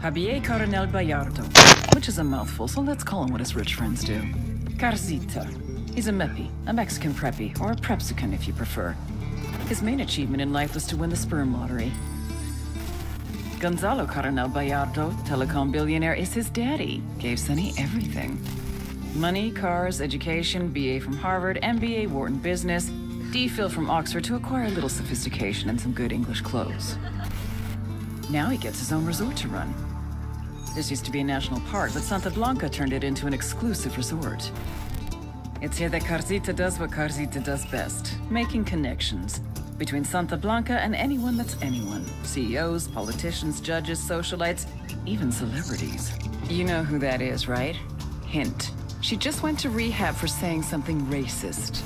Javier Coronel Bayardo, which is a mouthful, so let's call him what his rich friends do. Carzita. He's a meppy, a Mexican preppy, or a prepsican if you prefer. His main achievement in life was to win the sperm lottery. Gonzalo Coronel Bayardo, telecom billionaire, is his daddy. Gave Sonny everything. Money, cars, education, BA from Harvard, MBA Wharton Business, DPhil from Oxford to acquire a little sophistication and some good English clothes. Now he gets his own resort to run. This used to be a national park, but Santa Blanca turned it into an exclusive resort. It's here that Carzita does what Carzita does best, making connections between Santa Blanca and anyone that's anyone. CEOs, politicians, judges, socialites, even celebrities. You know who that is, right? Hint. She just went to rehab for saying something racist.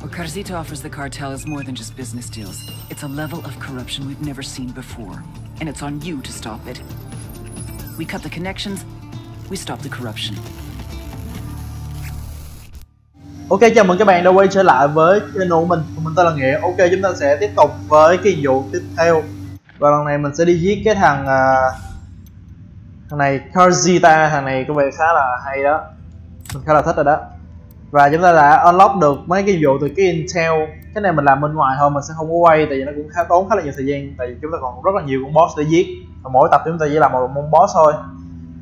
What Carzita offers the cartel is more than just business deals. It's a level of corruption we've never seen before. And it's on you to stop it. We cut the connections, we stop the corruption. Ok chào mừng các bạn đã quay trở lại với channel của mình. Mình tên là Nghĩa. Ok chúng ta sẽ tiếp tục với cái vụ tiếp theo. Và lần này mình sẽ đi giết cái thằng uh, Thằng này Carzita Thằng này có vẻ khá là hay đó. Mình khá là thích rồi đó. Và chúng ta đã unlock được mấy cái vụ từ cái Intel. Cái này mình làm bên ngoài thôi, mình sẽ không có quay Tại vì nó cũng khá tốn khá là nhiều thời gian. Tại vì chúng ta còn rất là nhiều con boss để giết. Và mỗi tập chúng ta chỉ làm một môn boss thôi.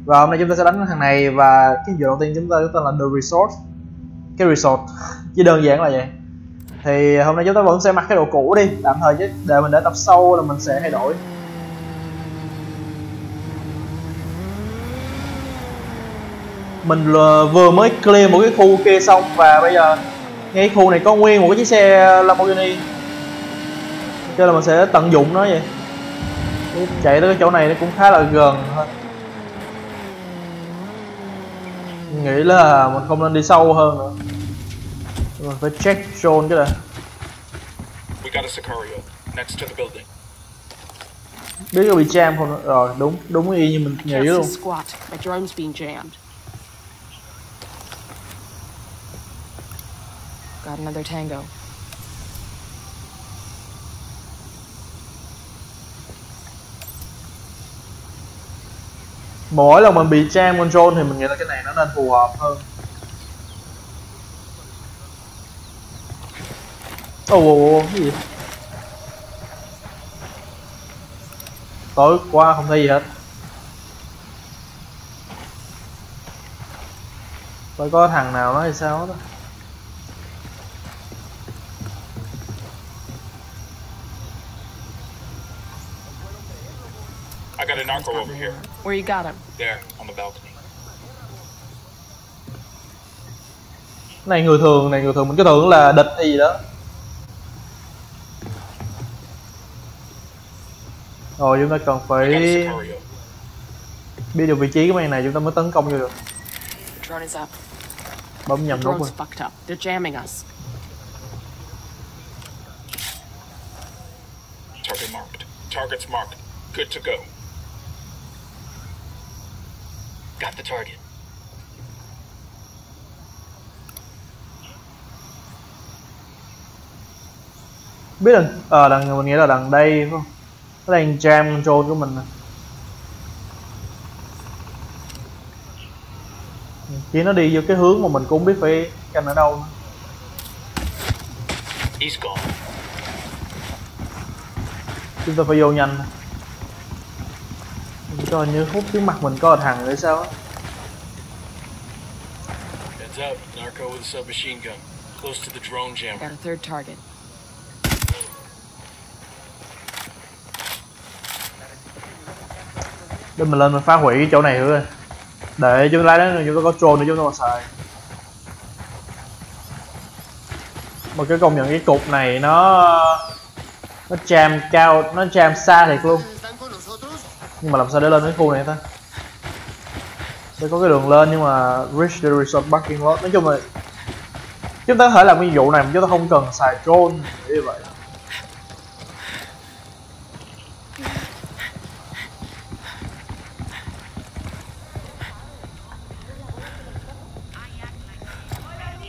Và hôm nay chúng ta sẽ đánh thằng này Và cái nhiệm vụ đầu tiên chúng ta chúng ta là The Resource cái resort, chỉ đơn giản là vậy. Thì hôm nay chúng ta vẫn sẽ mặc cái đồ cũ đi, tạm thời chứ. Để mình để tập sau là mình sẽ thay đổi. Mình vừa mới clear một cái khu kia xong và bây giờ ngay khu này có nguyên một cái chiếc xe Lamborghini. Cho là mình sẽ tận dụng nó vậy. Chạy tới cái chỗ này nó cũng khá là gần thôi. Nghĩ là mình không nên đi sâu hơn nữa. Mình phải check zone cái đã. We got a Sicario next to the building. biết có bị jam không rồi đúng đúng y như mình nghĩ luôn Got another tango. mỗi lần mình bị jam control thì mình nghĩ là cái này nó nên phù hợp hơn. Ồ oh, cái gì? Tối qua không thấy gì hết. Phải có thằng nào nói thì sao đó. Got a narco over here. Where you got him? There, on the balcony. này người thường này người thường mình cứ tưởng là địch hay gì đó rồi chúng ta cần phải biết được vị trí của mày này chúng ta mới tấn công vô được bấm nhầm nút rồi. Target marked. Target's marked. Good to go. Got the target. biết đằng ờ đằng mình nghĩ là đằng đây phải không nó đang jam control của mình nè chỉ nó đi vô cái hướng mà mình cũng biết phải canh ở đâu nữa. He's gone. chúng ta phải vô nhanh nè. Cho như hút trước mặt mình có thằng hay sao á Heads up. Narco with a submachine gun. Close to the drone jammer. Got a third target. để mình lên mình phá hủy cái chỗ này nữa để chúng lái đến chúng ta có drone để chúng ta còn xài mà cái công nhận cái cục này nó nó jam cao nó jam xa thiệt luôn nhưng mà làm sao để lên cái khu này ta để có cái đường lên nhưng mà reach the resort parking lot nói chung là chúng ta có thể làm cái vụ này mà chúng ta không cần xài drone như vậy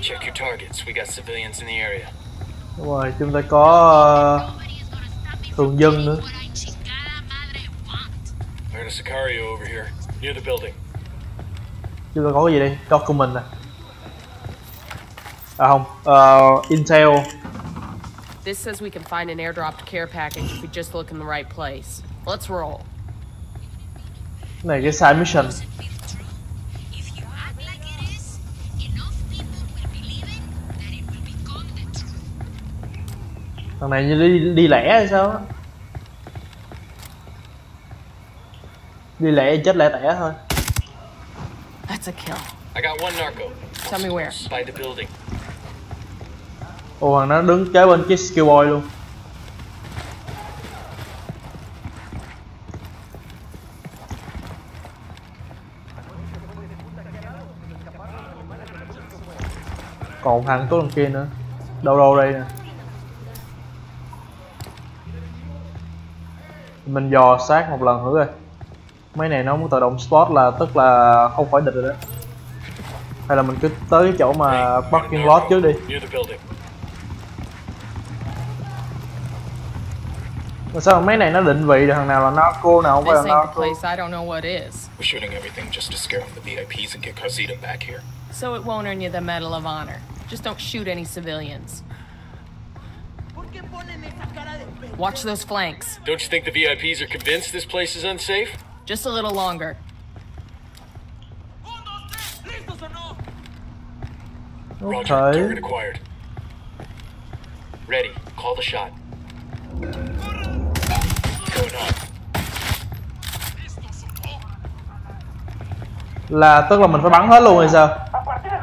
Check your targets. We got civilians in the area. đúng rồi chúng ta có ờ, thường dân nữa a Sicario over here, near the building. chúng ta có cái gì đây document nè à không ờ, intel This says we can find an airdropped care package if we just look in the right place. Let's roll. này cái side mission thằng này như đi đi lẻ hay sao á đi lẻ chết lẻ tẻ thôi That's a kill. I got one narco. Tell me where. By the building. ồ thằng nó đứng kế bên cái skill boy luôn còn thằng tốt đằng kia nữa đâu đâu đây nè mình dò sát một lần thử coi mấy này nó muốn tự động spot là tức là không phải địch rồi đó hay là mình cứ tới cái chỗ mà parking lot trước đi Near the building. mà sao mấy này nó định vị được thằng nào là narco nào không phải là narco place. I don't know what is. We're shooting everything just to scare off the VIPs and get Carzita back here. So it won't earn you the Medal of Honor. Just don't shoot any civilians. Watch those flanks. Don't you think the VIPs are convinced this place is unsafe? Just a little longer. Roger. Okay. Target acquired. Ready. Call the shot. Going on. là tức là mình phải bắn hết luôn hay sao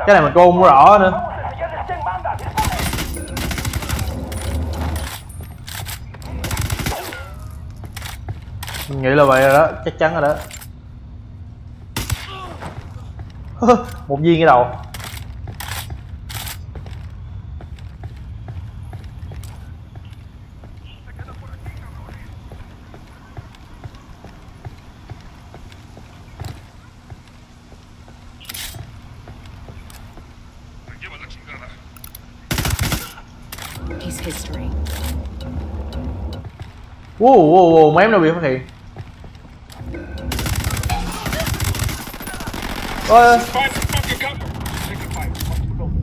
cái này mình cũng không rõ nữa mình nghĩ là vậy rồi đó chắc chắn rồi đó. Một viên cái đầu. Wow wow wow mấy em đâu bị phát hiện fire.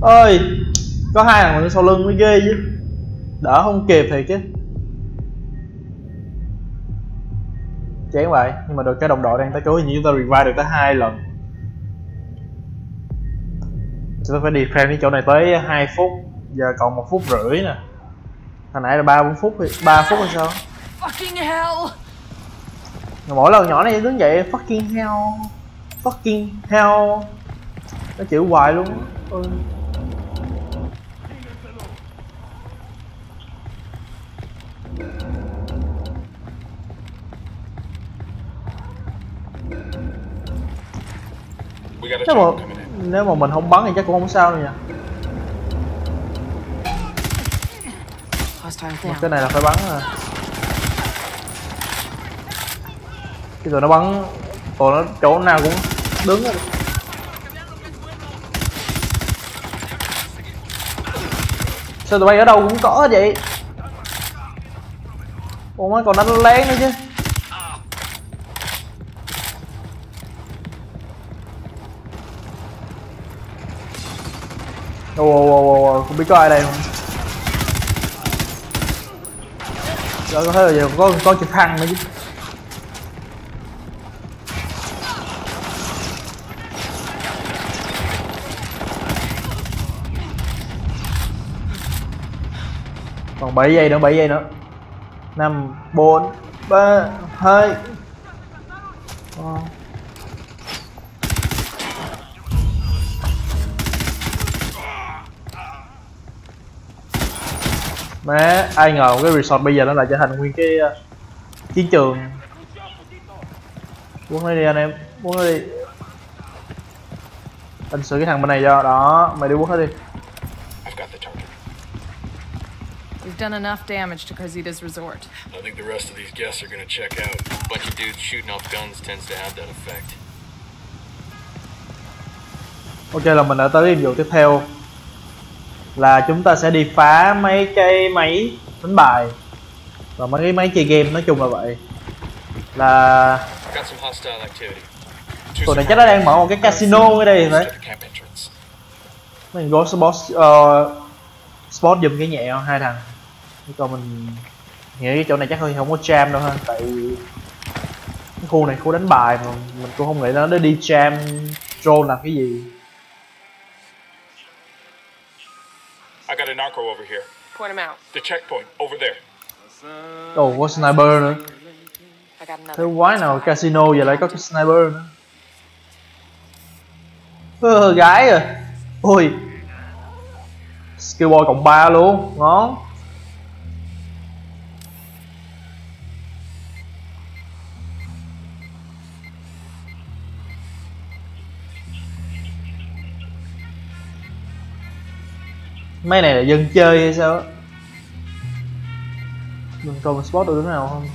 ơi có hai thằng sau lưng mới ghê chứ. Đỡ không kịp thì chứ. Chán vậy nhưng mà được cái đồng đội đang tới cứu như chúng ta revive được tới hai lần. Chúng ta phải đi frame cái chỗ này tới 2 phút giờ còn một phút rưỡi nè. Hồi nãy là ba bốn phút thì ba phút hay sao? Fucking hell! mỗi lần nhỏ này đứng dậy fucking hell fucking hell. Nó chịu hoài luôn. Ừ. A nếu chopper mà nếu mà mình không bắn thì chắc cũng không sao đâu nha. Hostile cái này là phải bắn à. Cái tụi nó bắn tụi nó chỗ nào cũng đứng rồi. Sao tụi bay ở đâu cũng có vậy? Ủa, mới còn đánh lén nữa chứ. Ồ ồ ồ ồ không biết có ai đây không? Rồi có thấy là giờ có có trực thăng nữa chứ. Còn 7 giây nữa 7 giây nữa. 5 4 3 2 Ờ. Má, ai ngờ cái resort bây giờ nó lại trở thành nguyên cái uh, chiến trường. Buông nó đi anh em, buông nó đi. Anh xử cái thằng bên này cho, đó, mày đi buông hết đi I've got the target. We've done enough damage to Carzita's resort. I think the rest of these guests are gonna check out. A bunch of dudes shooting off guns tends to have that effect. Ok là mình đã tới nhiệm vụ tiếp theo Là chúng ta sẽ đi phá mấy cái máy đánh bài Và mấy cái máy chơi game nói chung là vậy là Got some hostile activity. Two tụi này chắc nó đang mở một cái casino ở đây phải mình có spot uh, spot giùm cái nhẹ hai thằng còn mình nghĩ cái chỗ này chắc hơi không có jam đâu ha. Tại cái khu này khu đánh bài mà mình cũng không nghĩ nó để đi jam drone làm cái gì. I got a narco over here. Point him out. The checkpoint over there. ồ có sniper nữa. Thế quái nào casino giờ lại có cái sniper nữa? Ơ, gái rồi ôi. Skill boy cộng 3 luôn. Ngon mấy này là dân chơi hay sao á? Mình còn mình spot được đứa nào không?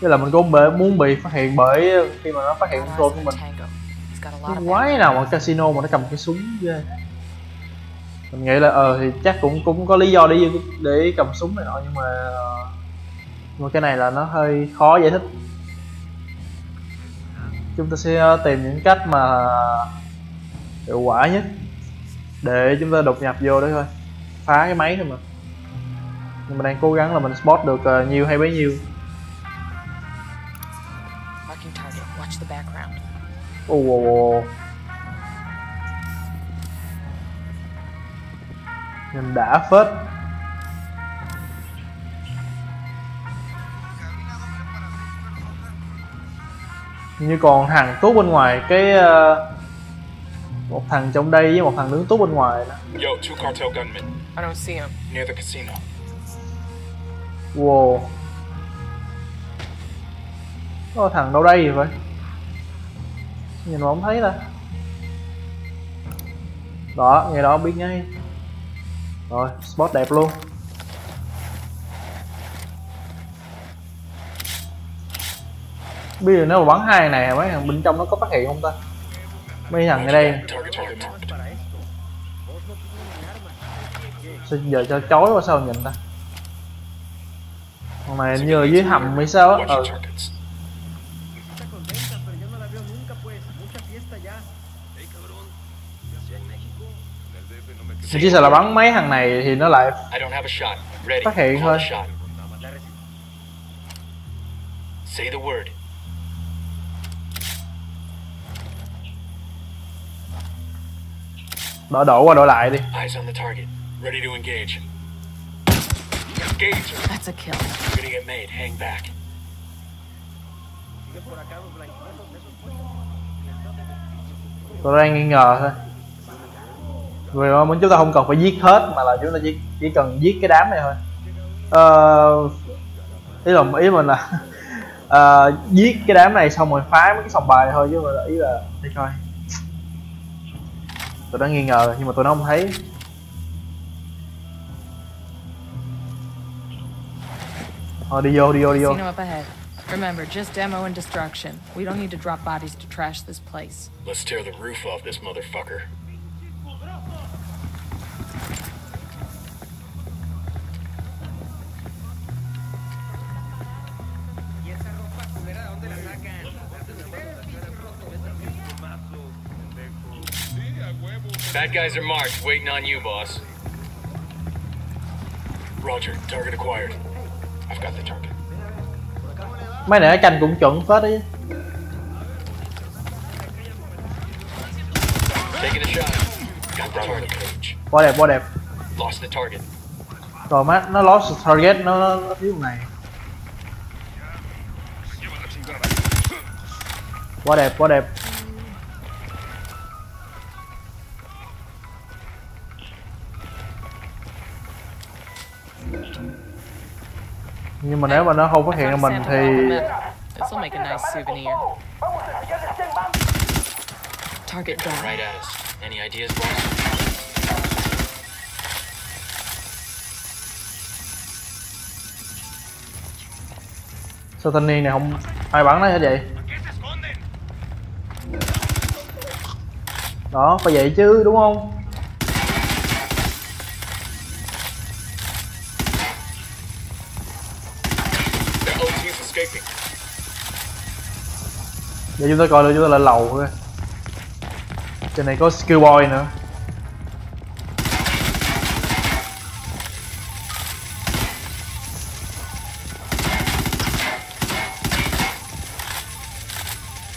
Tức là mình cũng bể, muốn bị phát hiện bởi khi mà nó phát hiện con của mình. Cái quái nào mà casino mà nó cầm cái súng ghê. Mình nghĩ là ờ thì chắc cũng cũng có lý do để để cầm súng này nọ nhưng mà ờ, nhưng mà cái này là nó hơi khó giải thích. Chúng ta sẽ ờ, tìm những cách mà hiệu quả nhất. Để chúng ta đột nhập vô đấy thôi. Phá cái máy thôi mà. Nhưng mà đang cố gắng là mình spot được ờ, nhiều hay bấy nhiêu. Ồ, ồ, ồ. Nhìn đã phết. Như còn thằng tốt bên ngoài cái ờ, Một thằng trong đây với một thằng đứng tốt bên ngoài đó. Yo, two cartel gunmen. I don't see him. near the casino. Wow. Có thằng đâu đây vậy Nhìn mà không thấy ta. Đó, nghe đó biết ngay. Rồi, spot đẹp luôn. Bây giờ nếu mà bắn hai này mấy thằng bên trong nó có phát hiện không ta Mấy thằng ở đây sao giờ cho chói quá sao nhìn ta Con này như ở dưới hầm hay sao á. Mình chỉ sợ là bắn mấy thằng này thì nó lại. Phát hiện thôi. Say the word. Đổ đổ qua đổ lại đi Eyes on the target. Ready to engage. Engage. That's a kill. You're gonna get made. Hang back. tôi đang nghi ngờ thôi vì mà muốn chúng ta không cần phải giết hết mà là chúng ta chỉ chỉ cần giết cái đám này thôi ờ, ý là ý mình là ờ, giết cái đám này xong rồi phá mấy cái sòng bài thôi chứ mà là ý là đi coi tôi đã nghi ngờ nhưng mà tôi nó không thấy thôi đi vô đi vô đi vô Casino up ahead. Remember, just demo and destruction. We don't need to drop bodies to trash this place. Let's tear the roof off this motherfucker. Bad guys are marked, waiting on you, boss. Roger, target acquired. I've got the target. mấy này nó canh cũng chuẩn phết the page. quá đẹp quá đẹp Lost the target. rồi mắt nó lost target nó, nó, nó thiếu này quá đẹp quá đẹp nhưng mà nếu mà nó không phát hiện ra mình thì This will make a nice souvenir. Target down. Right at us. Any ideas, boss? sao thanh niên này không ai bắn nó hết vậy đó phải vậy chứ đúng không để chúng ta coi được chúng ta lên lầu thôi. Trên này có skill boy nữa.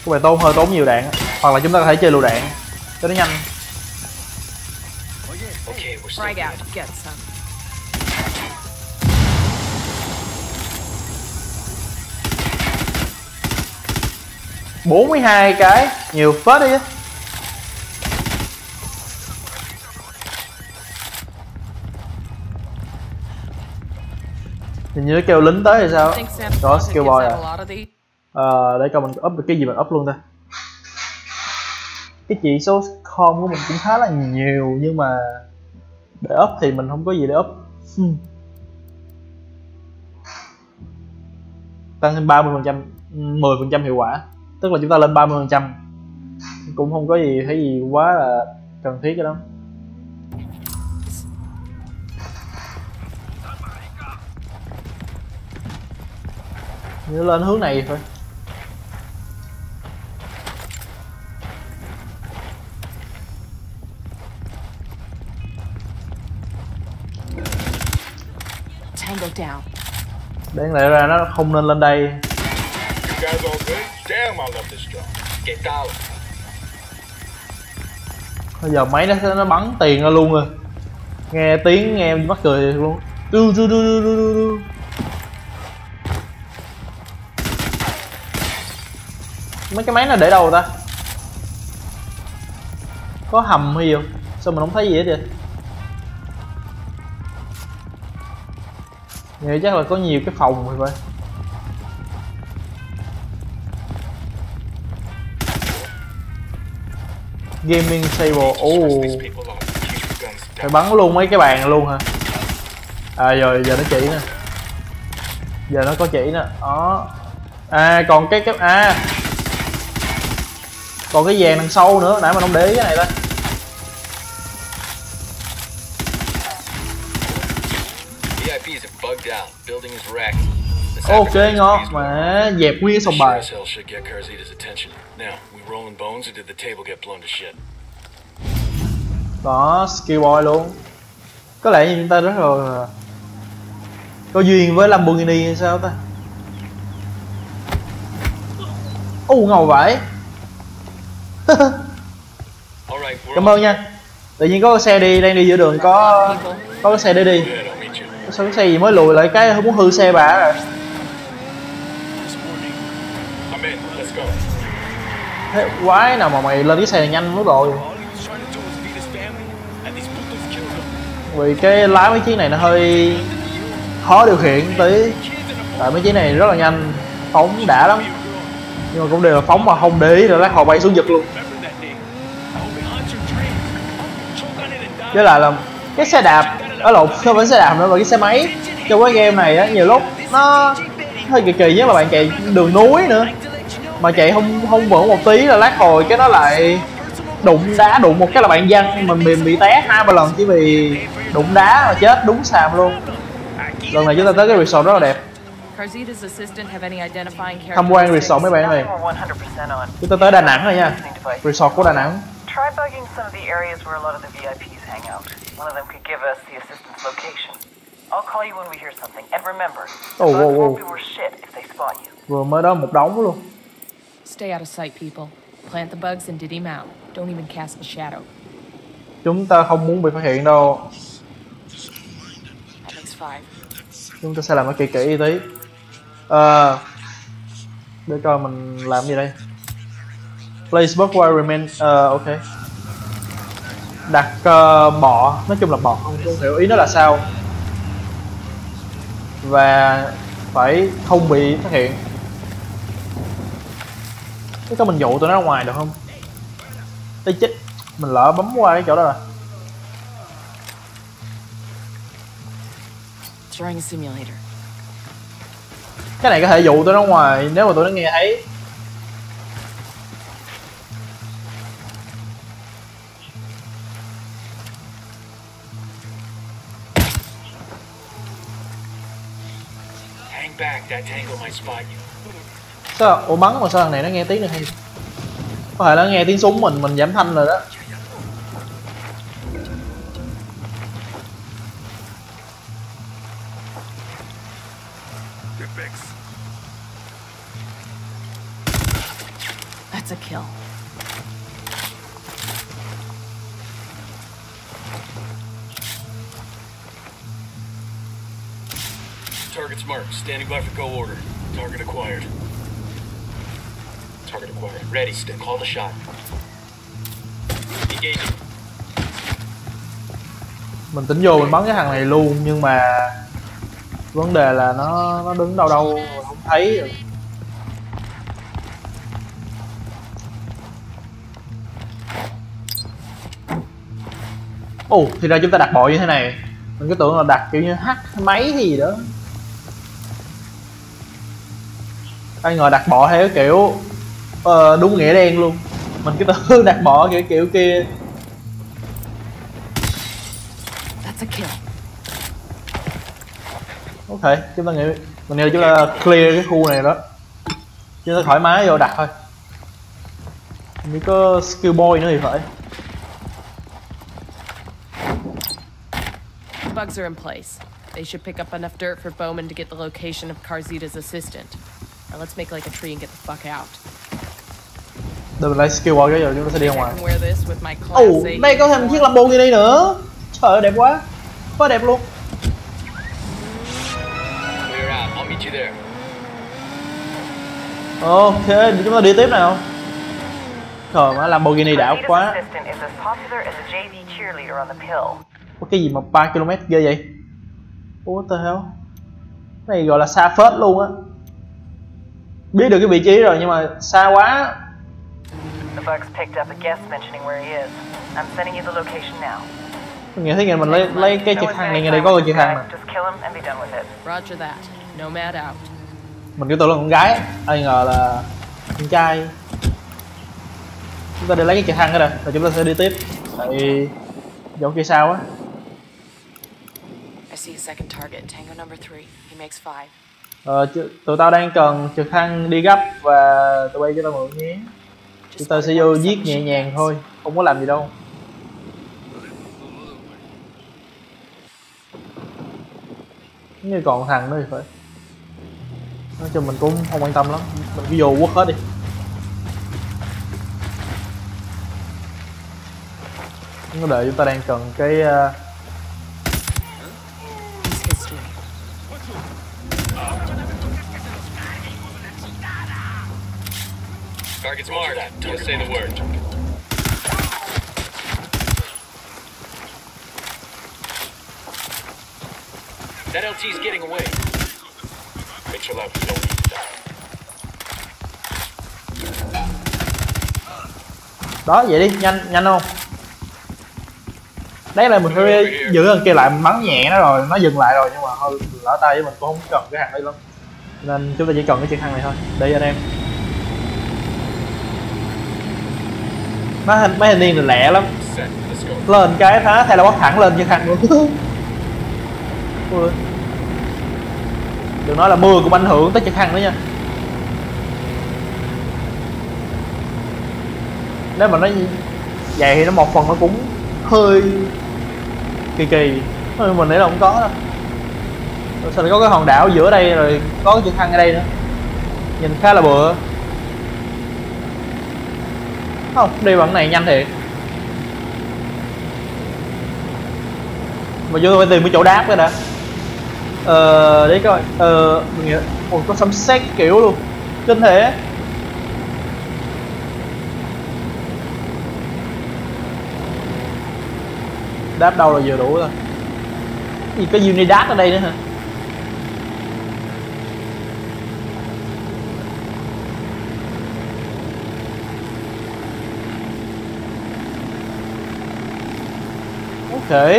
Có vẻ tốn hơi tốn nhiều đạn hoặc là chúng ta có thể chơi lựu đạn. Cho nó nhanh. Okay, 42 cái. Nhiều phết đi Hình như nó kêu lính tới thì sao Có skill boy à? Ờ, à, để coi mình up được cái gì mình up luôn ta. Cái chỉ số com của mình cũng khá là nhiều nhưng mà Để up thì mình không có gì để up. Hmm. Tăng thêm 30% 10% hiệu quả tức là chúng ta lên 30 phần trăm. Cũng không có gì thấy gì quá là cần thiết cái đó nhớ lên hướng này thôi. Tango down. đáng lẽ ra nó không nên lên đây Damn, I love this job. Get bây giờ máy nó nó bắn tiền ra luôn rồi. Nghe tiếng nghe mắc cười luôn. Du du du du du du. mấy cái máy nó để đâu ta? Có hầm hay gì không? Sao mình không thấy gì hết vậy? Nghĩ chắc là có nhiều cái phòng rồi phải. Gaming table. Oh phải bắn luôn mấy cái bàn luôn hả? À rồi giờ nó chỉ nè. Giờ nó có chỉ nè. Đó. À còn cái cái à. Còn cái vàng đằng sau nữa. Nãy mình không để ý cái này ta ok ngon. mà dẹp nguyên sòng Sure bài rolling bones or did the table get blown to shit? đó skill boy luôn. Có lẽ như chúng ta rất là có duyên với Lamborghini hay sao ta? U ngầu we're cảm ơn nha. Tự nhiên có cái xe đi đang đi giữa đường có có cái xe để đi. Sao cái xe gì mới lùi lại cái muốn hư xe bà rồi I'm in. Let's go thế quái nào mà mày lên cái xe này nhanh lắm rồi? Vì cái lái mấy chiếc này nó hơi khó điều khiển tí. Tại mấy chiếc này rất là nhanh, phóng đã lắm. Nhưng mà cũng đều là phóng mà không để ý rồi lát họ bay xuống giật luôn. Với lại là cái xe đạp, ở lộn, không phải xe đạp nữa, mà cái xe máy. Trong cái game này á, nhiều lúc nó hơi kỳ kỳ nhất là bạn chạy đường núi nữa mà chạy không không vững một tí là lát hồi cái nó lại đụng đá đụng một cái là bạn văng mình bị bị té hai ba lần chỉ vì đụng đá mà chết đúng sàm luôn lần này chúng ta tới cái resort rất là đẹp tham quan resort mấy bạn này Nothing we're 100% on. chúng ta tới Đà Nẵng rồi nha resort của Đà Nẵng Try bugging some of the areas where a lot of the VIPs hang out. One of them could give us the assistant's location. I'll call you when we hear something. And remember, the Oh, whoa, whoa. won't be worth shit if they spot you. vừa mới đó một đống luôn Stay out of sight, people. Plant the bugs and diddy out. Don't even cast a shadow. chúng ta không muốn bị phát hiện đâu. Chúng ta sẽ làm nó kỹ kỹ tí Ờ để coi mình làm gì đây. Place bug while remain ờ ok. Đặt ờ, bọ. Nói chung là bọ không hiểu ý nó là sao. Và phải không bị phát hiện cái có mình dụ tụi nó ra ngoài được không Ê chết mình lỡ bấm qua cái chỗ đó rồi Throwing a simulator. cái này có thể dụ tụi nó ngoài nếu mà tụi nó nghe thấy Hang back. That tango might spot you. Sao ủa bắn mà sao thằng này nó nghe tiếng được hay có thể là nghe tiếng súng mình mình giảm thanh rồi đó That's a kill. Target's marked. Standing by for go order. Target acquired. Target acquired. Ready. Stick. Call the shot. Engaging. mình tính vô mình bắn cái thằng này luôn, nhưng mà vấn đề là nó nó đứng đâu đâu, không thấy rồi. ồ, thì ra chúng ta đặt bộ như thế này mình cứ tưởng là đặt kiểu như hack máy gì đó ai ngờ đặt bộ theo kiểu ờ, đúng nghĩa đen luôn mình cứ tưởng đặt bộ kiểu kiểu kia That's a kill. ok chúng ta nghĩ mình nghĩ chúng ta clear cái khu này đó chúng ta thoải mái vô đặt thôi như có skill boy nữa thì phải Bugs are in place. They should pick up enough dirt for Bowman to get the location of Carzita's assistant. Now let's make like a tree and get the fuck out. Mình lấy skill cái giờ chúng ta sẽ đi ra ngoài. Can wear this with my class Ồ, A đây có thêm chiếc Lamborghini nữa. Trời ơi, đẹp quá. Quá đẹp luôn. Ok, để chúng ta đi tiếp nào. Trời má, Lamborghini đảo Rosita's quá. Có cái gì mà 3 km ghê vậy? What the hell? Cái này gọi là xa phết luôn á. Biết được cái vị trí rồi nhưng mà xa quá The bugs picked up a guest mentioning where he is. I'm sending you the location now. Mình nghĩ thế này mình lấy lấy cái No trực thăng này ngay đây có cái trực thăng nè Just kill him and be done with it. Roger that. Nomad out. Mình cứ tưởng là con gái Ai ngờ là con trai Chúng ta đi lấy cái trực thăng cái đây Rồi chúng ta sẽ đi tiếp Tại chỗ kia sao á I see a second target, Tango number three. He makes five. Ờ, chứ- tụi tao đang cần trực thăng đi gấp và tụi bay cho tao mượn nhé Chúng ta sẽ vô giết nhẹ nhàng thôi, không có làm gì đâu. Như còn thằng nữa thì phải. Nói chung mình cũng không quan tâm lắm. Mình cứ vô quất hết đi. Nó đợi chúng ta đang cần cái uh, Target's marked. Just say the word. That LT's getting away. Mitchell out. Don't need that. đó vậy đi nhanh nhanh không đấy là mình phải giữ thằng kia lại mình bắn nhẹ nó rồi nó dừng lại rồi nhưng mà thôi lỡ tay với mình cũng không cần cái hàng đấy lắm nên chúng ta chỉ cần cái trực thăng này thôi đi anh em nó hình mấy hình niên này lẹ lắm. Lên cái thá thay là bắt thẳng lên cho khăn luôn. Đừng nói là mưa cũng ảnh hưởng tới trực thăng nữa nha. Nếu mà nó vậy thì nó một phần nó cũng hơi kỳ kỳ. Thôi mình nghĩ là không có đâu. Rồi sao lại có cái hòn đảo giữa đây rồi có cái trực thăng ở đây nữa? Nhìn khá là bựa không, đi bằng này nhanh thiệt. Mà vô phải tìm cái chỗ đáp cái đã. Ờ đấy coi. Ờ mình nghĩ ôi có sấm sét kiểu luôn. Kinh thế. Đáp đâu là vừa đủ thôi gì có unidad ở đây nữa hả? Ok.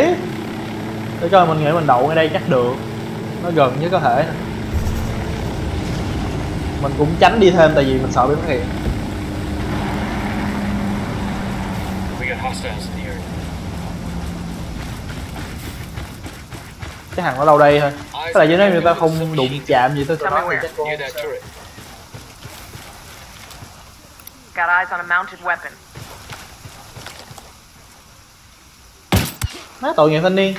Để coi mình nghĩ mình đậu ngay đây chắc được. Nó gần nhất có thể. Mình cũng tránh đi thêm tại vì mình sợ bị phát hiện cái hàng ở đâu đây thôi. Cái là dưới đây người ta không đụng chạm gì tới nó thì chắc turret. Got eyes on a mounted weapon. Má tội nghiệp thanh niên.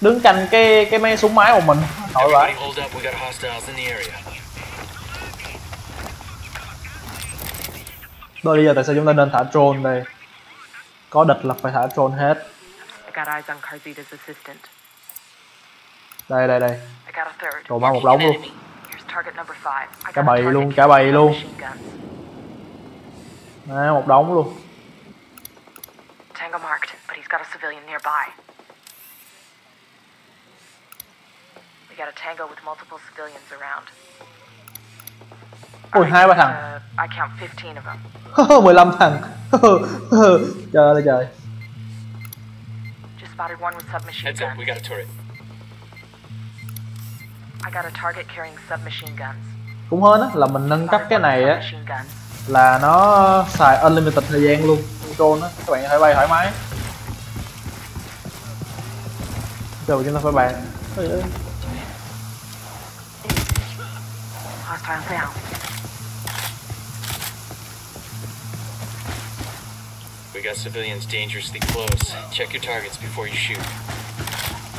Đứng canh cái cái máy súng máy của mình. Tội vậy. vãi Rồi bây giờ tại sao chúng ta nên thả drone đây. Có địch là phải thả drone hết. Đây đây đây. Đồ mang một đống luôn. Cả bầy luôn, cả bầy luôn. Đấy, một đống luôn. Tango marked, got a civilian nearby. We got a tango with multiple civilians around. ôi hai ba thằng Uh, I count 15 of them. 15 thằng trời ơi trời Just spotted one with submachine Heads up. We got a turret. I got a target carrying submachine guns. cũng hên á là mình nâng cấp cái này á là nó xài unlimited thời gian luôn control á các bạn có thể bay thoải mái giờ chúng ta phải bàn Ôi ơi. Hostile down. We got civilians dangerously close. Check your targets before you shoot.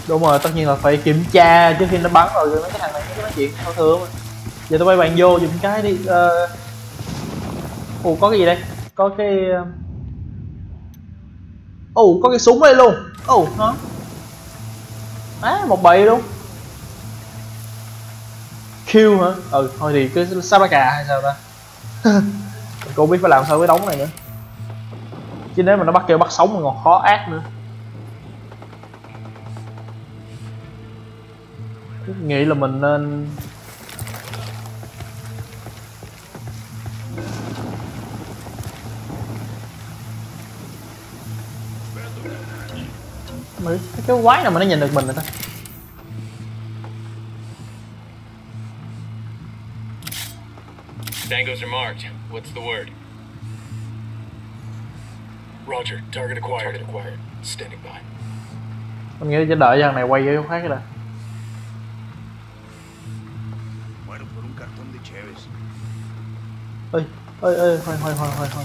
đúng rồi tất nhiên là phải kiểm tra trước khi nó bắn rồi mấy cái thằng này nó nói chuyện thao thừa mà giờ tôi bay bàn vô dùng cái đi ờ ồ có cái gì đây có cái ờ, ồ có cái súng đây luôn ồ nó á một bầy luôn. Q hả? Ừ thôi thì cái Sabaka hay sao ta? Cô không biết phải làm sao với đống này nữa. Chứ nếu mà nó bắt kêu bắt sống mà còn khó ác nữa. Nghĩ là mình nên Mấy cái, quái nào mà nó nhìn được mình rồi ta Tangos are marked. What's the word? Roger. Target acquired. Target acquired. Standing by. mình nghĩ chỉ đợi cho thằng này quay vô chỗ khác cái đã Muero por un cartón de Cheves. ơi ơi ơi thôi thôi thôi thôi thôi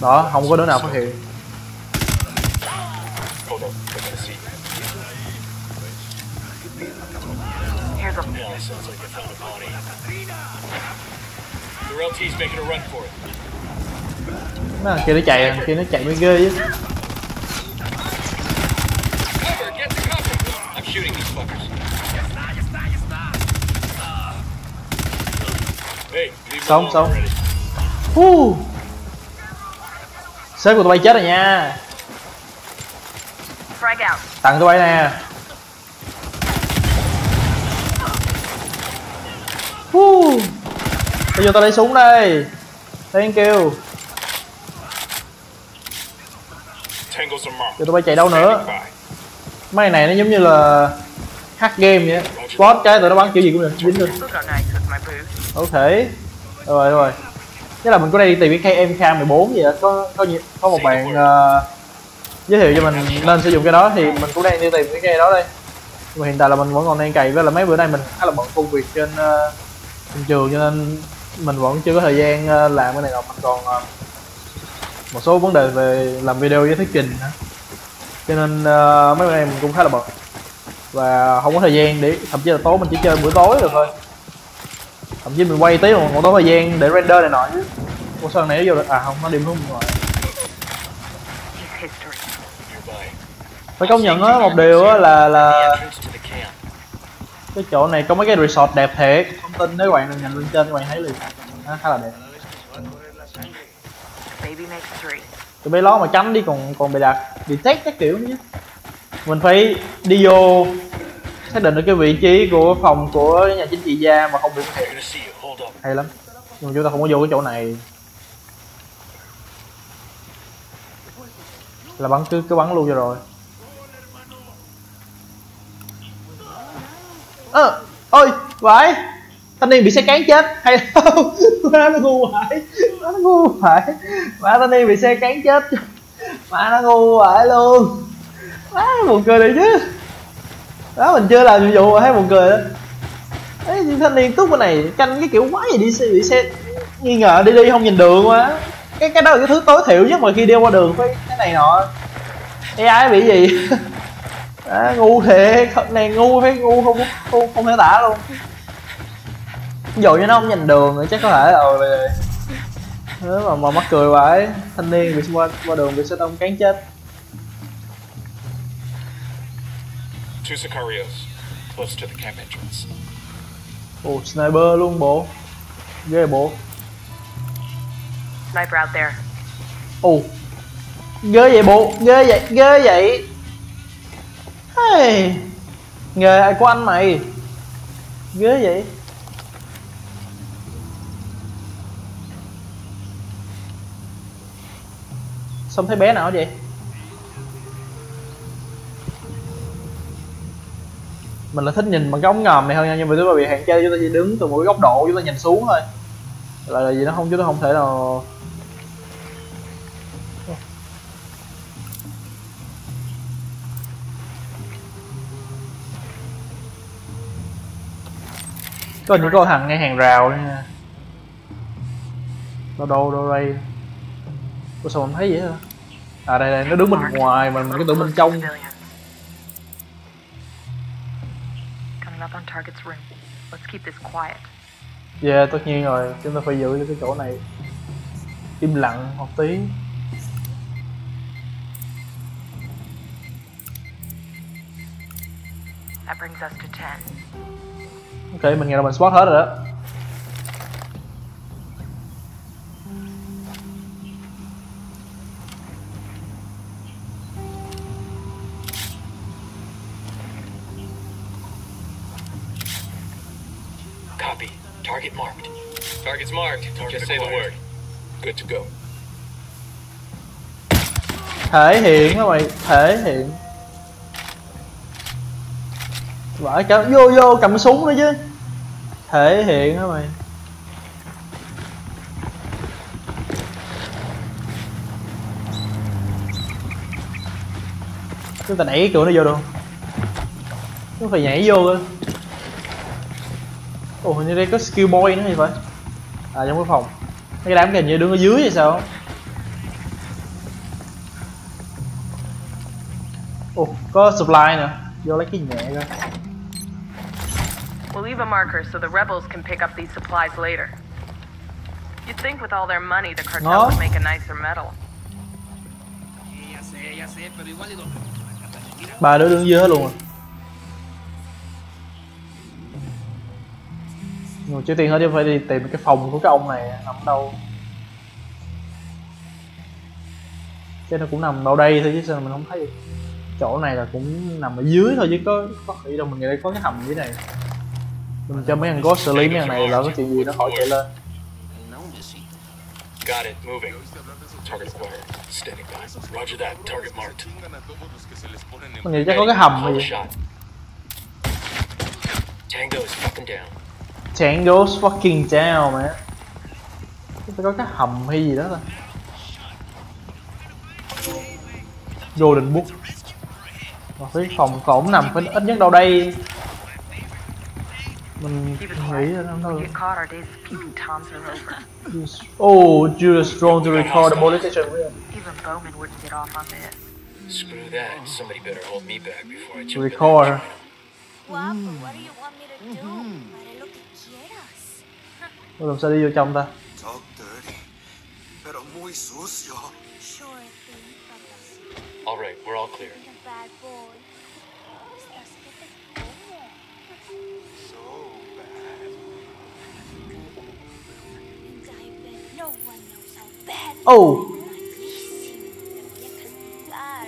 đó, không có đứa nào phát hiện nó kia nó chạy, kia nó chạy mới ghê chứ xong xong. uh cover! I'm shooting these fuckers. Hey, leave them Xong, alone xong. already. Hú sếp của tụi bay chết rồi nha. Frag out. tặng tụi bay nè. Hú. bây giờ tao lấy súng đây. Thank you. Giờ tụi bay chạy đâu nữa? Mấy này nó giống như là hack game vậy. Á. spot cái tụi nó bắn kiểu gì cũng được. Dính my boots. ok. Rồi rồi Chắc là mình có đi tìm cái MK14 gì đó. Có có nhiều, có một bạn uh, giới thiệu cho mình nên sử dụng cái đó thì mình cũng đang đi tìm cái cây đó đây. Nhưng mà hiện tại là mình vẫn còn đang cày với là mấy bữa nay mình khá là bận công việc trên uh, trên trường cho nên mình vẫn chưa có thời gian uh, làm cái này đâu. mình còn uh, một số vấn đề về làm video với thuyết trình nữa. Cho nên uh, mấy bữa nay mình cũng khá là bận và không có thời gian để thậm chí là tối mình chỉ chơi buổi tối được thôi thậm chí mình quay tí mà còn có thời gian để render này nọ chứ. Ủa, sao này nó vô được? À không, nó đi luôn rồi. Phải công nhận á, một điều á là là cái chỗ này có mấy cái resort đẹp thiệt. Thông tin nếu bạn nhìn lên trên các bạn thấy liền. Nó khá là đẹp. Tụi bay lo mà tránh đi còn còn bị đặt detect các kiểu nữa chứ mình phải đi vô xác định được cái vị trí của phòng của nhà chính trị gia mà không bị phát hiện. Hay lắm. Nhưng mà chúng ta không có vô cái chỗ này. Là bắn cứ cứ bắn luôn cho rồi. Ơ, ôi vãi thanh niên bị xe cán chết. Hay không? Má nó ngu vãi má nó ngu vãi má thanh niên bị xe cán chết. Má nó ngu vãi luôn. Má buồn cười đi chứ đó mình chưa làm nhiệm vụ mà thấy buồn cười đó. Ấy thanh niên túc bên này canh cái kiểu quái gì đi xe bị xe nghi ngờ đi đi không nhìn đường quá. Cái cái đó là cái thứ tối thiểu nhất mà khi đi qua đường phải cái này nọ. AI bị gì? À, ngu thiệt. Này ngu phải ngu không không không thể tả luôn. Dụ như nó không nhìn đường chắc có thể là nếu mà mà mắc cười vậy thanh niên bị qua qua đường bị xe tông cán chết. Two Sicarios, close to the camp entrance. ồ sniper luôn bộ ghê bộ Sniper out there. ồ. Ghê vậy bộ ghê vậy ghê vậy. Hey. nghề ai của anh mày? Ghê vậy. Xong thấy bé nào vậy mình là thích nhìn bằng cái ống ngầm này hơn nha nhưng mà chúng ta bị hạn chế chúng ta chỉ đứng từ một cái góc độ chúng ta nhìn xuống thôi. Là, là gì nó không chúng ta không thể nào có những con thằng ngay hàng rào đấy nha đâu đâu đâu đây Ủa sao mình thấy vậy hả? À đây đây nó đứng bên ngoài mà mình cái tưởng bên trong. Up on target's room. Let's keep this quiet. Yeah, tất nhiên rồi, chúng ta phải giữ cái chỗ này im lặng một tí. That brings us to 10. Ok, mình nghĩ là mình spot hết rồi đó. Just say the word. Good to go. Thể hiện đó mày, thể hiện. Vãi cả vô vô cầm súng nữa chứ. Thể hiện đó mày. Chúng ta đẩy cái cửa nó vô được không? Chúng phải nhảy vô cơ. Ồ hình như đây có skill boy nữa thì phải. À trong cái phòng. Cái đám kia như đứng ở dưới hay sao? Ồ, có supply nữa. Vô lấy cái nhẹ coi. We'll leave a marker so the rebels can pick up these supplies later. You'd think with all their money, the cartel No. would make a nicer medal. Ba đứa đứng dưới hết luôn rồi. Nhưng mà trước tiên hết chứ phải đi tìm cái phòng của cái ông này nằm đâu. Chứ nó cũng nằm đâu đây thôi chứ sao mình không thấy. Chỗ này là cũng nằm ở dưới thôi chứ có có gì đâu mình nghĩ đây có cái hầm dưới này. Mình cho mấy thằng có xử lý mấy thằng này là có chuyện gì nó khỏi chạy lên. Got it. Moving. Target acquired. Standing by. Roger that. Target marked. Mình nghĩ chắc có cái hầm gì. Tango is fucking down. Tango's fucking down mà. Phải có cái hầm hay gì đó ta. Golden Book. Và cái phòng cổng nằm phải ít nhất đâu đây. Mình nghĩ là đâu. Oh, Judas drawn to record the police station. Even Bowman wouldn't get off on this. Screw that. Somebody better hold me back before I jump Record. Guapo, what do you want me to do? Làm sao đi vô trong ta? All right, we're all clear. Oh,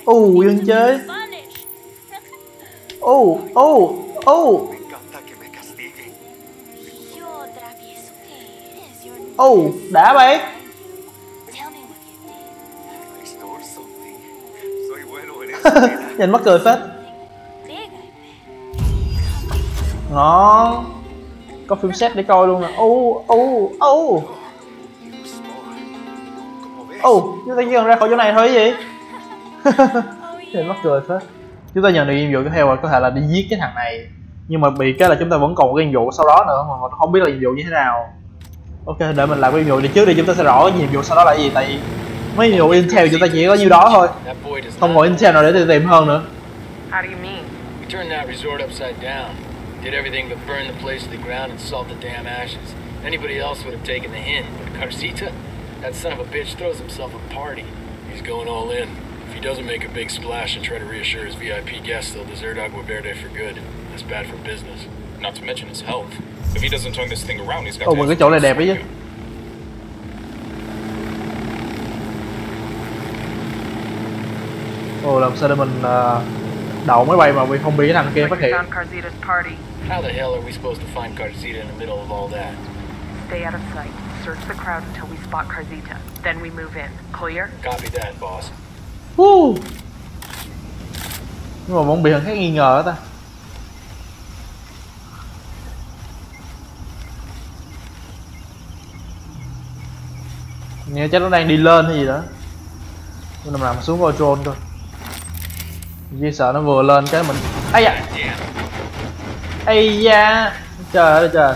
oh, dân chơi. Oh, oh, oh, Ồ, oh, đã vậy Nhìn mắc cười phết. Ngon. Có phim set để coi luôn nè. Oh, oh, oh. Ồ, chúng ta chỉ cần ra khỏi chỗ này thôi gì? Nhìn mắc cười phết. Chúng ta nhận được nhiệm vụ tiếp theo là có thể là đi giết cái thằng này. Nhưng mà bị cái là chúng ta vẫn còn một cái nhiệm vụ sau đó nữa mà không biết là nhiệm vụ như thế nào. Ok, để mình làm cái nhiệm vụ đi trước đi chúng ta sẽ rõ cái nhiệm vụ sau đó là gì tại vì mấy nhiệm vụ Intel chúng ta chỉ có nhiêu đó thôi. That Không not có Intel nào để tìm hơn nữa. How do you mean? We turned that resort upside down. Did everything but burn the place to the ground and salt the damn ashes. Anybody else would have taken the hint, but Carcita? That son of a bitch throws himself a party. He's going all in. If he doesn't make a big splash and try to reassure his VIP guests, they'll desert Agua Verde for good. That's bad for business. Not to mention his health. If he doesn't turn this thing around, he's got Ồ, to mà cái chỗ này đẹp ấy chứ. Ồ, làm sao để mình ờ, đậu máy bay mà vì không bị cái thằng kia phát hiện. How the hell are we supposed to find Carcita in the middle of all that? Stay out of sight. Search the crowd until we spot Carzita. Then we move in. Clear? Copy that, boss. Woo. Nhưng mà vẫn bị thằng khác nghi ngờ đó ta. Nghe chắc nó đang đi lên hay gì đó. Mình nằm nằm xuống vô trôn thôi. Vì sợ nó vừa lên cái mình Ây da! Ây da! Trời ơi, trời.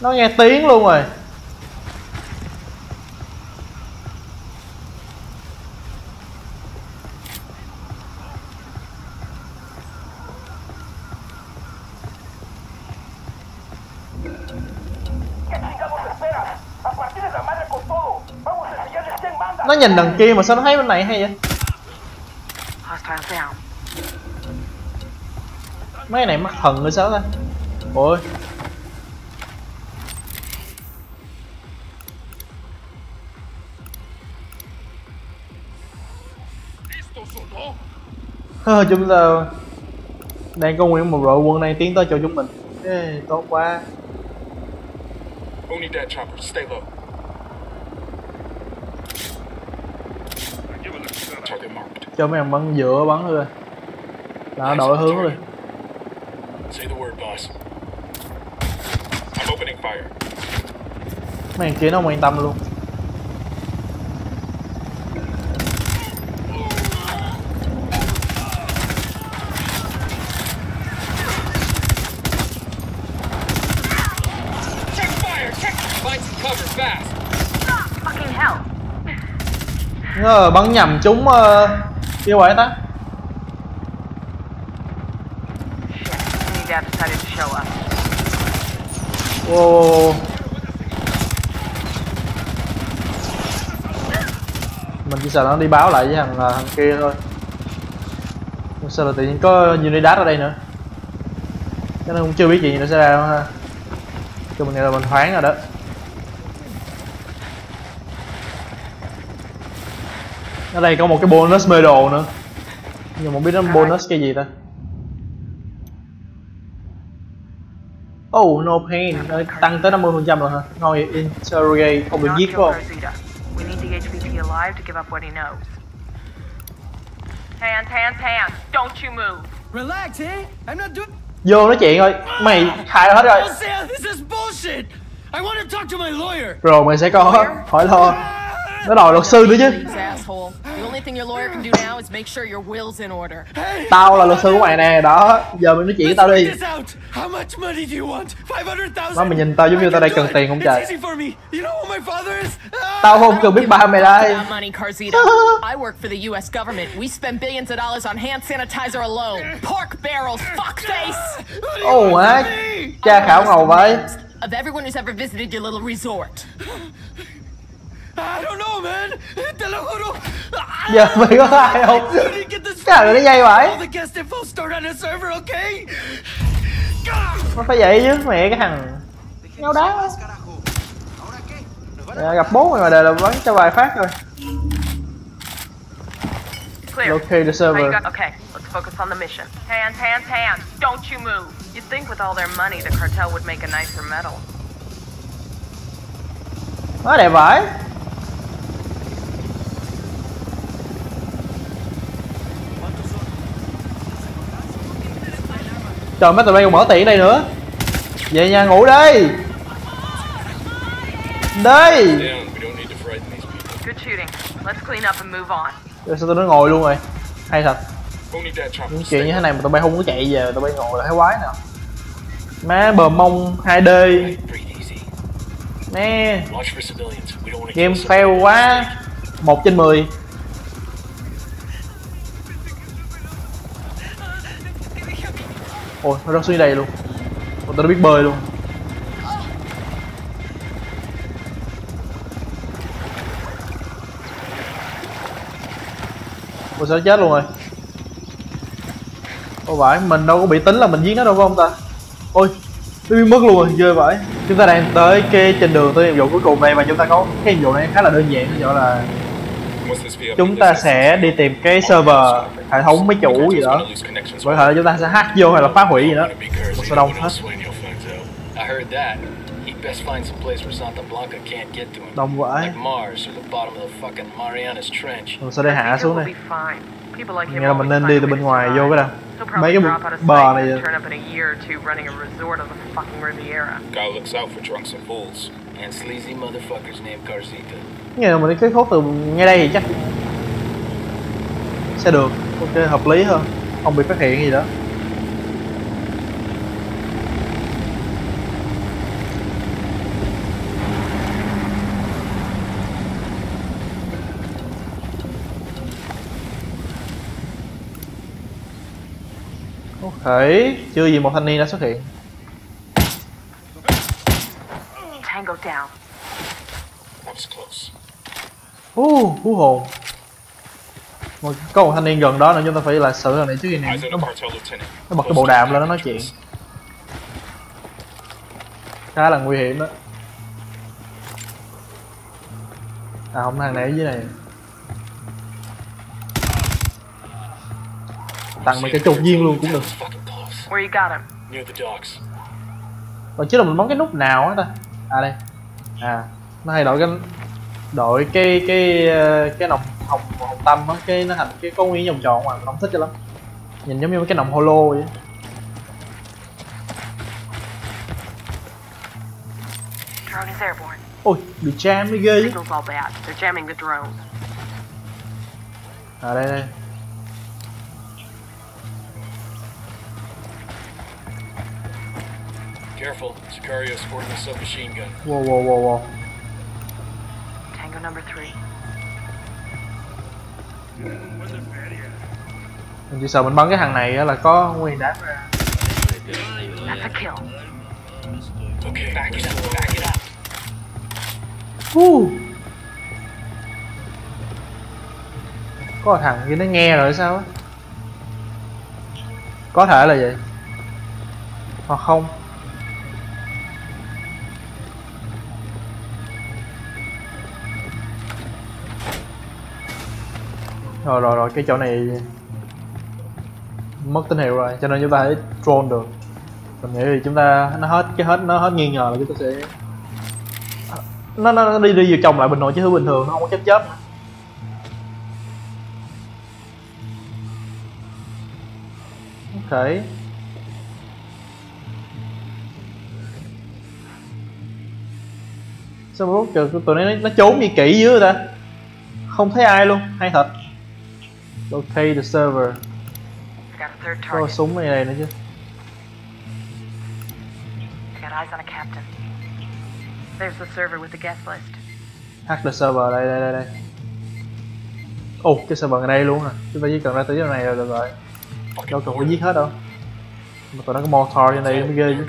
Nó nghe tiếng luôn rồi. Nhìn đằng kia mà sao nó thấy bên này hay vậy. Mấy này mắc thần rồi sao ta Ôi chúng ta đang có nguyên một đội quân đang tiến tới cho chúng mình Ê, tốt quá need that chopper? Stay low. Target marked. Cho mấy thằng bắn giữa bắn thôi. Là nó đổi hướng rồi mấy thằng kia nó không quan tâm luôn. Ngờ bắn nhầm chúng uh, Yêu vậy ta Shit. Dad decided. Wow. Mình chỉ sợ nó đi báo lại với thằng, à, thằng kia thôi Sao là tự nhiên có Unidad ở đây nữa Cho nên cũng chưa biết chuyện gì nó sẽ ra đâu ha Cho mình nghĩ là mình thoáng rồi đó Ở đây có một cái bonus medal nữa Nhưng mà không biết nó bonus cái gì ta Oh, no pain, Ờ, tăng tới 50% rồi hả? Thôi, interrogate, không được giết không? Carzita. We need the HVP alive to give up what he knows. Hands, hands, hands. Don't you move. Relax, eh? I'm not doing. Vô nói chuyện thôi, mày khai hết rồi Hosea, this is bullshit! I want to talk to my lawyer! Rồi mày sẽ có hỏi lo Nó đòi luật sư nữa chứ! Tao là luật sư của mày nè, đó Giờ mày nói chuyện với tao đi this out! How much money do you want? 500,000? Má mày nhìn tao giống như tao đang do cần tiền không trời! Tao không cần biết ba mày Carzita. I work for the U.S. government. We spend billions of dollars on hand sanitizer alone. Pork barrels, fuckface! What from me? cha khảo ngầu vậy Of everyone who's ever visited your little resort. I don't know, man. Te lo juro. Giờ mày có ai không? You didn't get this Cái này nó dây vậy All the guest info stored on a server, okay? Nó phải vậy chứ, mẹ cái thằng Nhau đá Dạ, gặp bố mày mà đời là bắn cho vài phát rồi Clear. Locate the server got- okay, let's focus on the mission. Hands, hands, hands. Don't you move. You'd think with all their money, the cartel would make a nicer medal. Nó đẹp vãi Trời mấy tụi bay còn mở tiện đây nữa. Về nhà ngủ đi. Rồi sao tụi nó ngồi luôn rồi? Hay thật. Những chuyện như thế này mà tụi bay không có chạy về tụi bay ngồi là thấy quái nào. Má bờ mông 2D Breathe easy. nè game fail quá. Một trên 10 ôi, nó đang suy đầy luôn. Còn tao biết bơi luôn. Ôi, sao nó chết luôn rồi? Ôi, vãi, mình đâu có bị tính là mình giết nó đâu, phải không ta? Ôi, nó biến mất luôn rồi, ghê vãi. Chúng ta đang tới cái trên đường, tới nhiệm vụ cuối cùng này, và chúng ta có cái nhiệm vụ này khá là đơn giản, nó gọi là chúng ta sẽ đi tìm cái server hệ thống mấy chủ gì đó có thể chúng ta sẽ hack vô hay là phá hủy gì đó một số đông hết Sueño finds out. I heard that. He'd best find some place where Santa Blanca can't get to him. đông vãi Like Mars or the bottom of the fucking Marianas Trench. mình sẽ đi hạ xuống này be fine. People like him nghĩa là mình nên đi từ bên ngoài vô cái đâu mấy cái bờ này. Guy looks out for drunks and fools. And sleazy motherfuckers named Carzita. Nghĩa là mình đi cái khốt từ ngay đây thì chắc sẽ được ok hợp lý hơn không bị phát hiện gì đó ok chưa gì một thanh niên đã xuất hiện Tango down. Close. Uh, hú hồn một, có một thanh niên gần đó nữa chúng ta phải là xử thằng này trước khi này nó bật, cái bộ đàm lên nó nói chuyện. Khá là nguy hiểm đó. À không thằng này ở dưới này. Tặng mấy cái trục viên luôn cũng được. That was fucking close. Where you got him? Near the docks. Còn chứ là mình bấm cái nút nào á ta? À đây. À nó thay đổi cái đổi cái cái ờ, cái nòng hồng hồng tâm á cái nó thành cái có nguyên vòng tròn mà không thích cho lắm. Nhìn giống như cái nòng holo vậy ôi bị jam mới ghê à đây đây. Careful. Sicario sporting a submachine gun. wow wow wow Tango number three. mình chỉ sợ mình bắn cái thằng này á là có nguyên đám ra That's a kill. Okay, back it up. Back it up. Có thằng kia nó nghe rồi sao á có thể là vậy hoặc không rồi rồi rồi cái chỗ này mất tín hiệu rồi cho nên chúng ta phải troll được. Mình nghĩ thì chúng ta nó hết cái hết nó hết nghi ngờ là chúng ta sẽ nó nó, nó đi đi vừa chồng lại bình nội chứ thứ bình thường nó không có chớp chớp nữa. ok. Sao mà rốt tụi nó nó trốn gì kỹ dữ vậy ta? Không thấy ai luôn hay thật locate the server Got a third có target. súng này này nữa chứ Got eyes on a captain. There's the server with the guest list. hack the server đây đây đây đây ồ cái server ở đây luôn à chúng ta chỉ cần ra tới chỗ này là được rồi đâu cần phải giết hết đâu mà tụi nó có mortar trên đây mới ghê chứ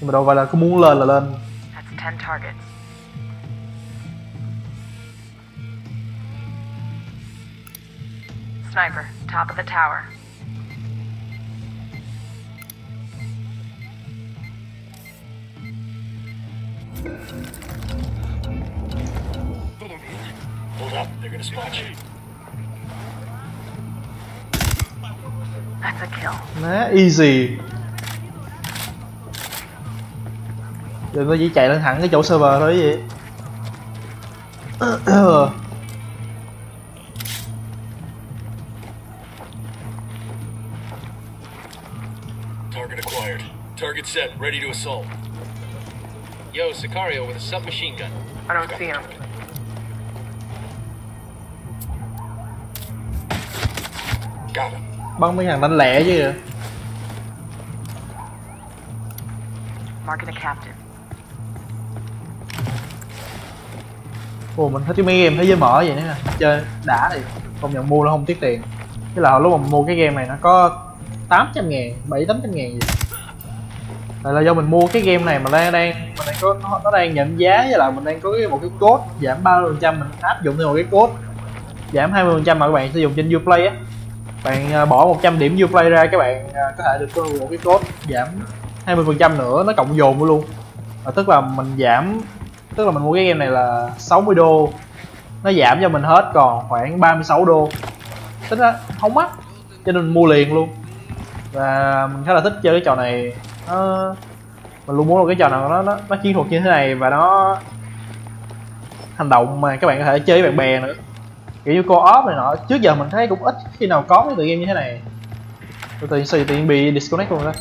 nhưng mà đâu phải là cứ muốn lên là lên That's 10 targets. Sniper, top of the tower. Hold up. They're gonna spot you. That's a kill. Má easy Đừng có chỉ chạy lên thẳng cái chỗ server thôi vậy Ready to assault. Yo, Sicario with a submachine gun. I don't see him. Got him. bắn mấy thằng đánh lẻ chứ Marking a captain. Ồ mình thích cái mấy game thế giới mở vậy nữa nè Chơi đã thì công nhận mua nó không tiếc tiền Chứ là lúc mà mua cái game này nó có 800 ngàn, 7 800 ngàn gì Tại là do mình mua cái game này mà đang đang mình đang có nó, nó đang nhận giá với lại mình đang có cái, một cái code giảm 30% mình áp dụng theo một cái code giảm 20% mà các bạn sử dụng trên Uplay á. Bạn à, bỏ 100 điểm Uplay ra các bạn à, có thể được có một cái code giảm 20% nữa nó cộng dồn luôn. Và tức là mình giảm tức là mình mua cái game này là 60 đô. Nó giảm cho mình hết còn khoảng 36 đô. Tính ra không mắc cho nên mình mua liền luôn. Và mình khá là thích chơi cái trò này nó mình luôn muốn là cái trò nào nó nó, nó chiến thuật như thế này và nó hành động mà các bạn có thể chơi với bạn bè nữa. Kiểu như co-op này nọ trước giờ mình thấy cũng ít khi nào có cái tựa game như thế này. Tôi tự nhiên tự nhiên bị disconnect luôn đó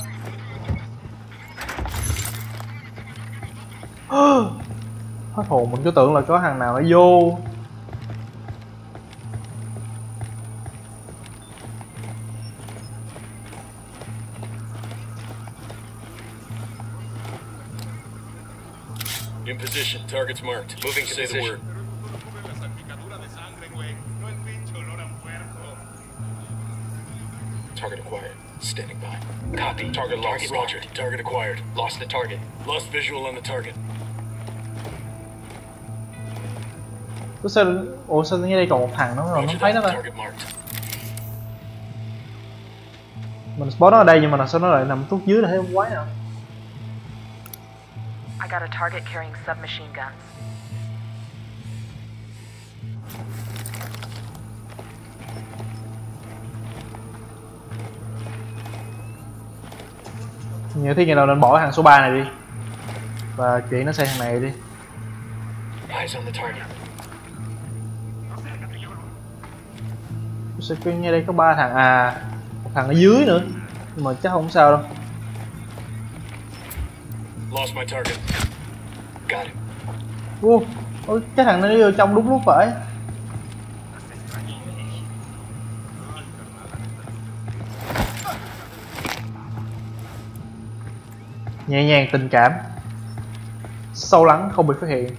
hết hồn mình cứ tưởng là có thằng nào nó vô. Target's marked. Moving to Say the word. Target acquired. Standing by. Copy. Target lost. Roger. Target acquired. Lost the target. Lost visual on the target. Cứ sao ủa sao ngay đây còn một thằng nữa rồi nó Roger thấy nó that. ta mình spot nó ở đây nhưng mà sao nó lại nằm tuốt dưới là thấy quái nào I got a target carrying submachine guns. nhiều khi ngày đầu nên bỏ thằng số 3 này đi. Và chuyển nó sang thằng này đi. Eyes on the target. sẽ đây có ba thằng. À một thằng ở dưới nữa. Nhưng mà chắc không sao đâu Lost my target. Got him. Ô, ôi, cái thằng nó đi vô trong đúng lúc phải nhẹ nhàng tình cảm sâu lắng không bị phát hiện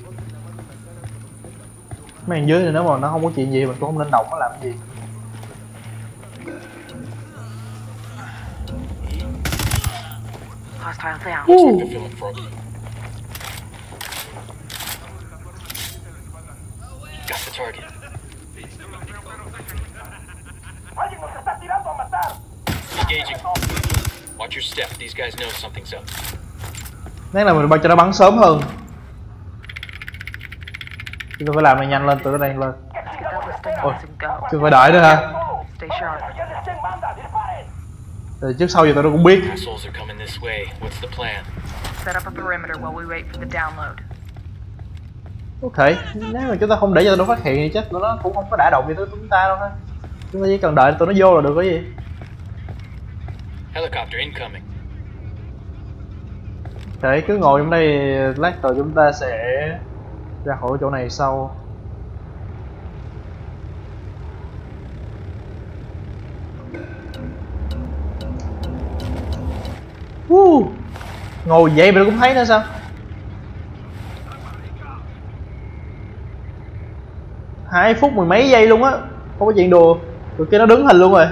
mấy thằng dưới thì nếu mà nó không có chuyện gì mình cũng không nên động nó làm gì Hostile down. Woo. They're feeling froggy. Got the target. Engaging. Watch your step. These guys know something's up. Nếu là mình bật cho nó bắn sớm hơn Chúng tôi phải làm này nhanh lên, tụi nó đang lên Ôi, chứ phải đợi nữa hả Stay sharp. Thì trước sau giờ tụi nó cũng biết Assholes are coming this way. What's the plan? Set up a perimeter while we wait for the download. Ok, nếu mà chúng ta không để cho tụi nó phát hiện thì chắc tụi nó cũng không có đả động gì tới chúng ta đâu ha Chúng ta chỉ cần đợi tụi nó vô là được cái gì Helicopter incoming. Ok, cứ ngồi trong đây lát rồi chúng ta sẽ ra khỏi chỗ này sau Woo. Ngồi vậy mà cũng thấy nữa sao? Hai phút mười mấy giây luôn á. Không có chuyện đùa. Tụi kia nó đứng hình luôn rồi.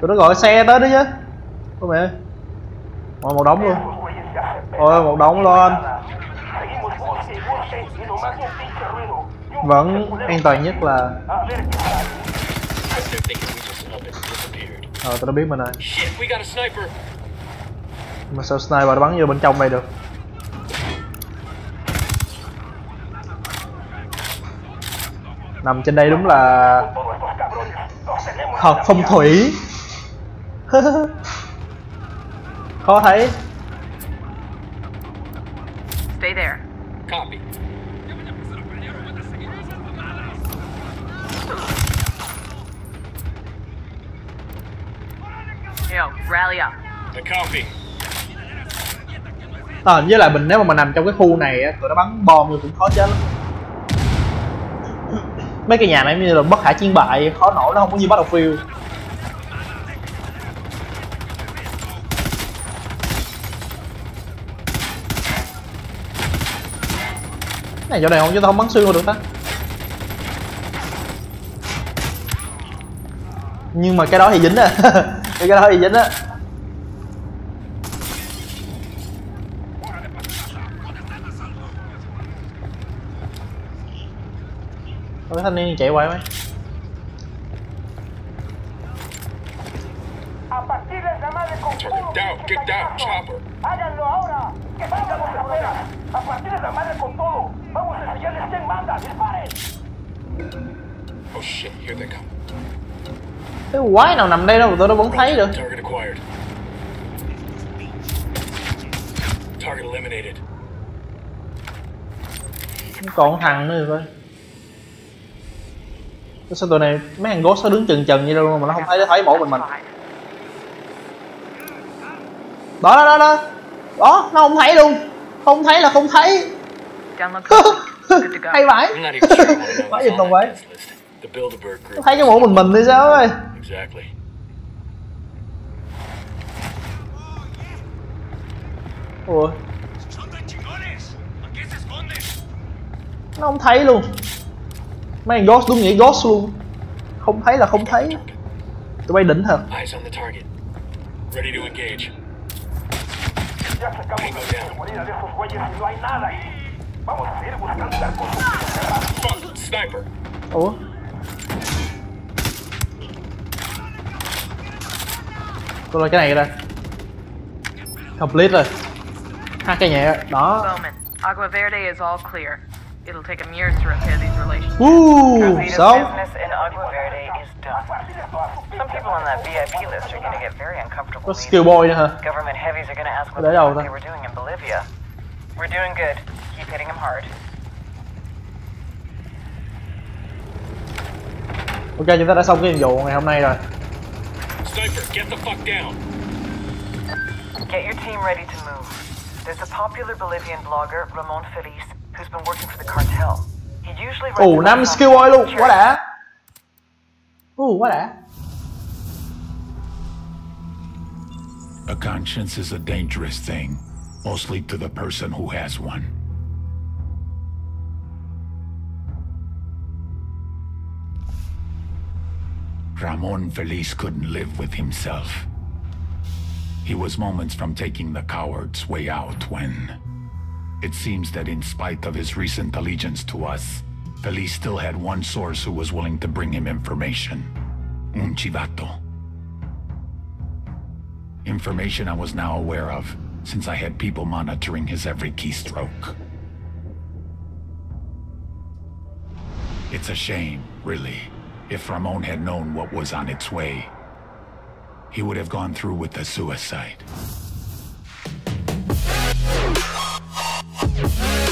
Tụi nó gọi xe tới đó chứ. Ôi mẹ ngồi Ôi, một đống luôn. Ôi một đống lên vẫn an toàn nhất là They're thinking we just up and ờ tụi nó biết a sniper. mà sao sniper bắn vô bên trong này được? Nằm trên đây đúng là thật phong thủy. Khó thấy Stay there. Copy. Yo, rally up. I copy à, với lại mình nếu mà mình nằm trong cái khu này á tụi nó bắn bom thì cũng khó chết lắm. Mấy cái nhà này như là bất khả chiến bại khó nổi nó không có như battlefield. Cái này chỗ này không chứ tao không bắn xuyên qua được ta. Nhưng mà cái đó thì dính á. Cái đó thì dính á. Có cái thanh niên chạy qua mấy Target down, get down, chopper. Háganlo ahora. Que estamos afuera. A partir de la madre con todo. Vamos a ensayarles quién manda. Disparen. Oh shit, here they come. cái quái nào nằm đây đâu tôi nó vẫn thấy được Target acquired. Target eliminated. còn thằng nữa rồi coi sao tụi này mấy thằng ghost nó đứng chừng chừng như đâu mà nó không thấy nó thấy mỗi mình mình. Đó đó đó đó. Đó nó không thấy luôn. Không thấy là không thấy. Hay vãi. The Bilderberg nó group. thấy cái mỗi mình mình thì sao ơi ủa? Nó không thấy luôn mấy thằng ghost đúng nghĩa ghost luôn. Không thấy là không thấy. Tụi bay đỉnh thật. Ủa? Tôi là cái này ra complete rồi. Hai cây nhẹ. Đó. Bowman, Agua Verde is all clear. It'll take him years to repair these relations. uh, Casita's sống business in Agua Verde is done. Some people on that VIP list are going to get very uncomfortable. có leaving. skill boy nữa hả Government heavies are going to ask what the đâu ta? they were doing in Bolivia. We're doing good. Keep hitting them hard. ok chúng ta đã xong cái nhiệm vụ ngày hôm nay rồi Sniper, get the fuck down. Get your team ready to move. There's a popular Bolivian blogger, Ramon Feliz, who's been working for the cartel. He usually writes ồ about năm how skill boy luôn security- quá đã uh, quá đã A conscience is a dangerous thing, mostly to the person who has one. Ramon Feliz couldn't live with himself. He was moments from taking the coward's way out when... It seems that in spite of his recent allegiance to us, Feliz still had one source who was willing to bring him information. Un chivato. Information I was now aware of, since I had people monitoring his every keystroke. It's a shame, really. If Ramon had known what was on its way, he would have gone through with the suicide. Bye.